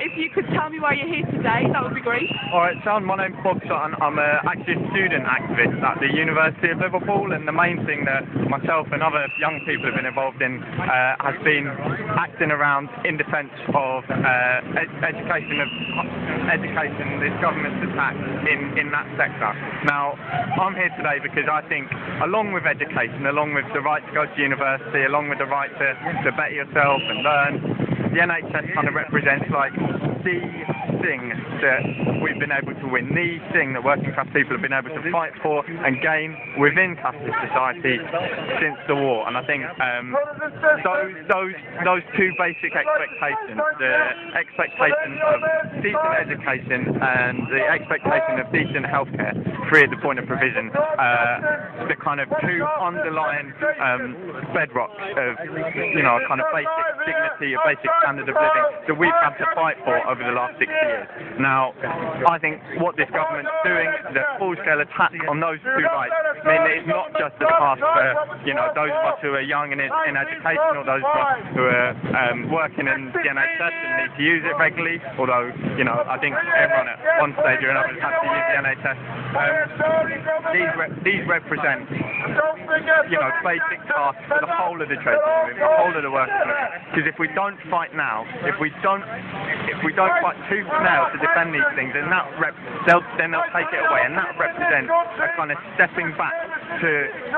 If you could tell me why you're here today, that would be great. Alright, so my name's Bob Sutton. I'm a, actually a student activist at the University of Liverpool, and the main thing that myself and other young people have been involved in uh, has been acting around in defence of uh, ed- education of education, this government's attack in, in that sector. Now, I'm here today because I think, along with education, along with the right to go to university, along with the right to, to better yourself and learn, the NHS kind of represents like the thing that we've been able to win, the thing that working class people have been able to fight for and gain within capitalist society since the war. And I think um, those those those two basic expectations, the expectation of decent education and the expectation of decent healthcare, free at the point of provision, uh, the kind of two underlying um, bedrocks of you know a kind of basic dignity, a basic standard of living that we've had to fight for over the last 60 years. Now, I think what this government's doing, is a full-scale attack on those two rights, mean it's not just a task for, you know, those of us who are young and in, education or those of us who are um, working in the NHS and need to use it regularly, although, you know, I think everyone at one stage or another has to use the NHS. Um, these, re- these represent, you know, basic tasks for the whole of the trade union, the whole of the workers. Because if we don't fight now, if we don't, if we don't fight tooth and nail to defend these things, then that rep, they'll then they'll take it away, and that represents a kind of stepping back to,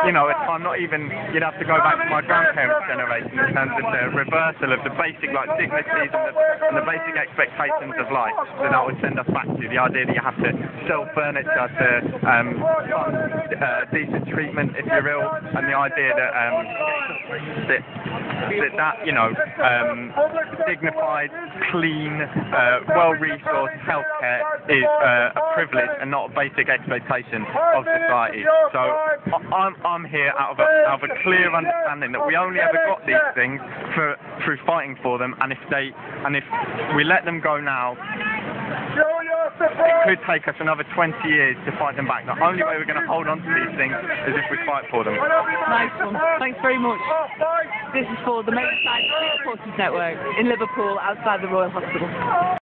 you know, if I'm not even you'd have to go back to my grandparents' generation in terms of the reversal of the basic like dignities and the, and the basic expectations of life that that would send us back to the idea that you have to sell furniture to um, fund uh, decent treatment if you're ill, and the idea that um, that that, that you know um, dignified, clean, uh, well-resourced healthcare is uh, a privilege and not a basic expectation of society. So I'm I'm here out of a, out of a clear understanding that we only ever got these things for through fighting for them, and if they and if we let them go now, it could take us another 20 years to fight them back. The only way we're going to hold on to these things is if we fight for them. Nice one. Thanks very much. This is for the Merseyside Street Reporters Network in Liverpool outside the Royal Hospital.